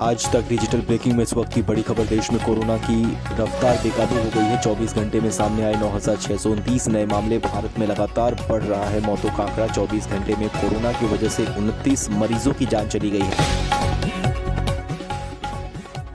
आज तक digital breaking में इस वक्त की बड़ी खबर देश में कोरोना की रफ्तार बेकाबू हो गई है। 24 घंटे में सामने आए नौ हज़ार छह सौ उनतीस नए मामले। भारत में लगातार बढ़ रहा है मौतों का आंकड़ा। 24 घंटे में कोरोना की वजह से उनतीस मरीजों की जान चली गई है।